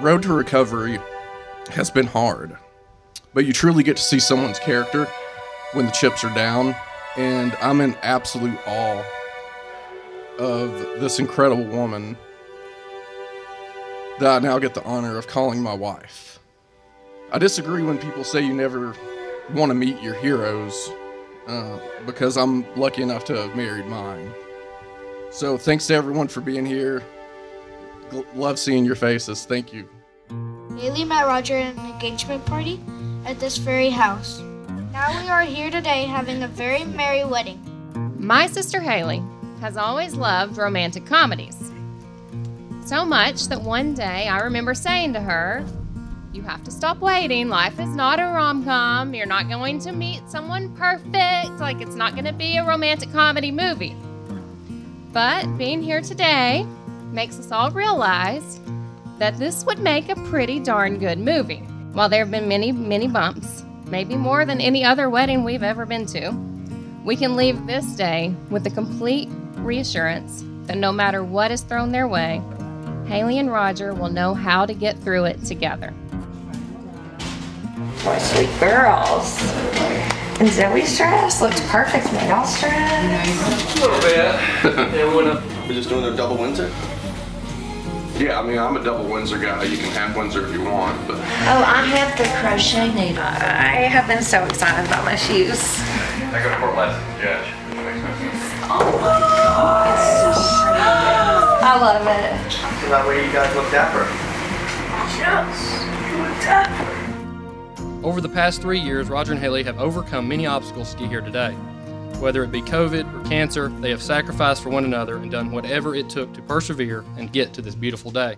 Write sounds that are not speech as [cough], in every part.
road to recovery has been hard, but you truly get to see someone's character when the chips are down, and I'm in absolute awe of this incredible woman that I now get the honor of calling my wife. I disagree when people say you never want to meet your heroes uh, because I'm lucky enough to have married mine. So thanks to everyone for being here. G- love seeing your faces. Thank you. Hailey met Roger at an engagement party at this very house. Now we are here today having a very merry wedding. My sister Hailey has always loved romantic comedies. So much that one day I remember saying to her, You have to stop waiting. Life is not a rom com. You're not going to meet someone perfect. Like, it's not going to be a romantic comedy movie. But being here today makes us all realize that this would make a pretty darn good movie. While there have been many, many bumps, maybe more than any other wedding we've ever been to, we can leave this day with the complete reassurance that no matter what is thrown their way, Hailey and Roger will know how to get through it together. Boy, sweet girls. And Zoe's dress looks perfect with y'all's dress. A little bit. [laughs] yeah, we went up. We're just doing a double Windsor? Yeah, I mean, I'm a double Windsor guy. You can have Windsor if you want, but Oh, I have the crochet needle. I have been so excited about my shoes. I go to Fort Less. Yeah, which makes no oh, sense. I love it. So that way you guys look dapper. Over the past three years, Roger and Hailey have overcome many obstacles to get here today. Whether it be COVID or cancer, they have sacrificed for one another and done whatever it took to persevere and get to this beautiful day.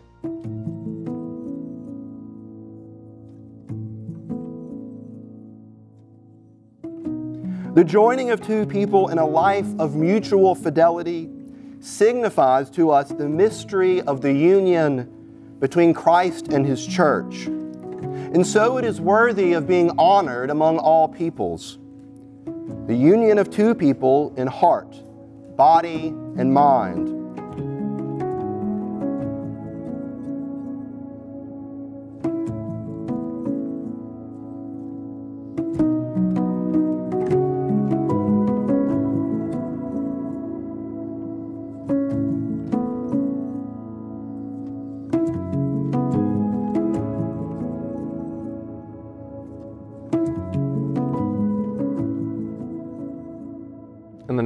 The joining of two people in a life of mutual fidelity signifies to us the mystery of the union between Christ and His church. And so it is worthy of being honored among all peoples. The union of two people in heart, body, and mind.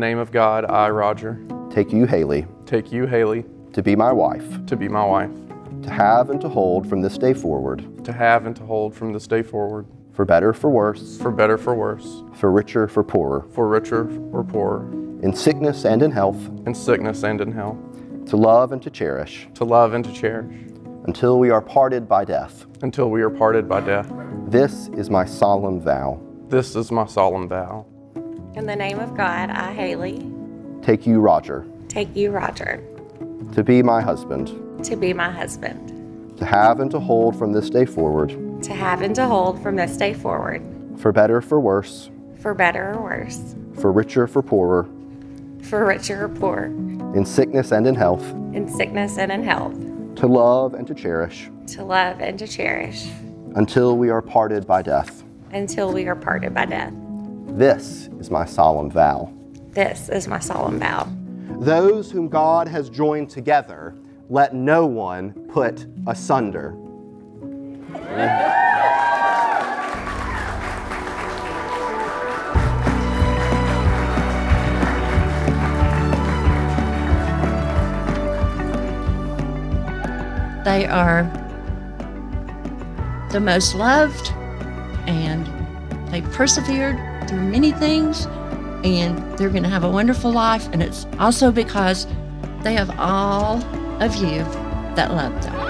Name of God, I, Roger, Take you, Hailey, take you, Hailey, to be my wife, to be my wife, to have and to hold from this day forward, to have and to hold from this day forward, for better, for worse, for better, for worse, for richer, for poorer, for richer or poorer, in sickness and in health, in sickness and in health, to love and to cherish, to love and to cherish, until we are parted by death. until we are parted by death. This is my solemn vow. This is my solemn vow. In the name of God, I, Hailey, Take you, Roger, take you, Roger, to be my husband, to be my husband, to have and to hold from this day forward, to have and to hold from this day forward, for better, for worse, for better or worse, for richer, for poorer, for richer or poor, in sickness and in health, in sickness and in health, to love and to cherish, to love and to cherish, until we are parted by death. until we are parted by death. This is my solemn vow. This is my solemn vow. Those whom God has joined together, let no one put asunder. They are the most loved and they persevered through many things and they're going to have a wonderful life. And it's also because they have all of you that love them.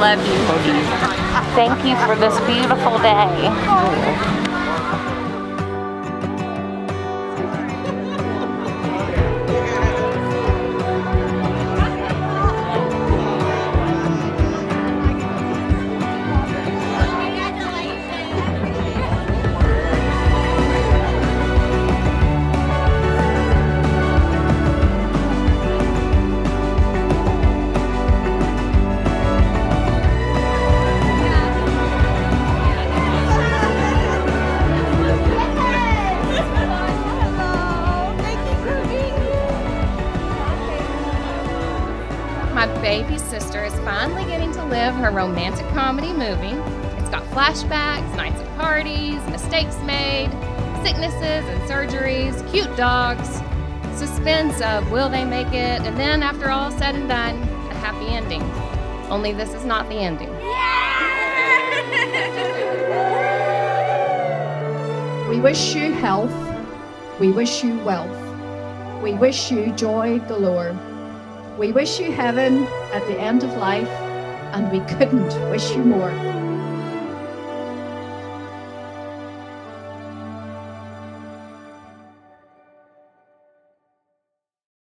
I love you. Thank you for this beautiful day. Live her romantic comedy movie. It's got flashbacks, nights at parties, mistakes made, sicknesses and surgeries, cute dogs, suspense of will they make it, and then after all said and done, a happy ending. Only this is not the ending. We wish you health. We wish you wealth. We wish you joy galore. We wish you heaven at the end of life, and we couldn't wish you more.